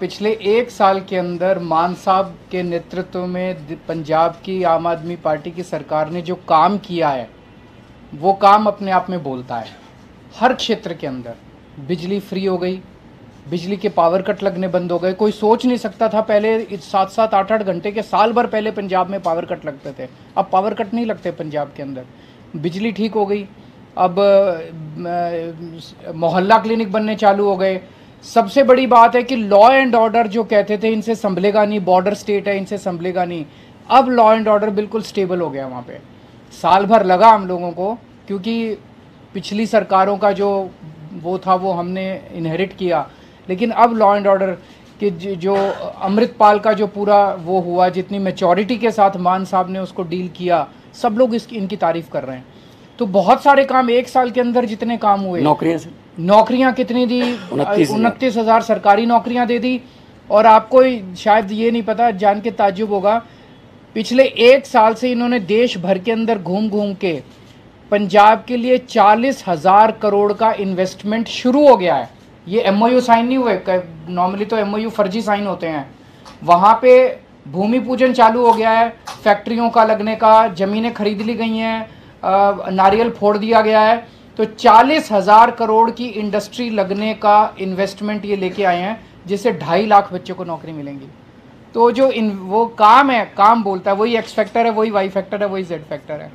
पिछले एक साल के अंदर मान साहब के नेतृत्व में पंजाब की आम आदमी पार्टी की सरकार ने जो काम किया है, वो काम अपने आप में बोलता है। हर क्षेत्र के अंदर। बिजली फ्री हो गई, बिजली के पावर कट लगने बंद हो गए। कोई सोच नहीं सकता था पहले सात सात आठ आठ घंटे के साल भर पहले पंजाब में पावर कट लगते थे। अब पावर कट नहीं लगते पंजाब के अंदर। बिजली ठीक हो गई। अब मोहल्ला क्लिनिक बनने चालू हो गए। सबसे बड़ी बात है कि लॉ एंड ऑर्डर जो कहते थे, इनसे संभलेगा नहीं बॉर्डर स्टेट है, इनसे संभलेगा नहीं। अब लॉ एंड ऑर्डर बिल्कुल स्टेबल हो गया वहाँ पे। साल भर लगा हम लोगों को, क्योंकि पिछली सरकारों का जो वो था, वो हमने इनहेरिट किया। लेकिन अब लॉ एंड ऑर्डर कि जो अमृतपाल का जो पूरा वो हुआ, जितनी मेचोरिटी के साथ मान साहब ने उसको डील किया, सब लोग इसकी इनकी तारीफ़ कर रहे हैं। तो बहुत सारे काम एक साल के अंदर जितने काम हुए। नौकरियाँ नौकरियाँ कितनी दी? उनतीस हज़ार सरकारी नौकरियाँ दे दी। और आपको शायद ये नहीं पता जान के ताजुब होगा पिछले एक साल से इन्होंने देश भर के अंदर घूम घूम के पंजाब के लिए चालीस हज़ार करोड़ का इन्वेस्टमेंट शुरू हो गया है। ये एमओयू साइन नहीं हुए नॉर्मली तो एमओयू फर्जी साइन होते हैं। वहाँ पे भूमि पूजन चालू हो गया है फैक्ट्रियों का लगने का ज़मीनें खरीद ली गई हैं नारियल फोड़ दिया गया है। तो चालीस हज़ार करोड़ की इंडस्ट्री लगने का इन्वेस्टमेंट ये लेके आए हैं, जिससे ढाई लाख बच्चों को नौकरी मिलेंगी। तो जो इन, वो काम है, काम बोलता है, वही एक्स फैक्टर है, वही वाई फैक्टर है, वही जेड फैक्टर है।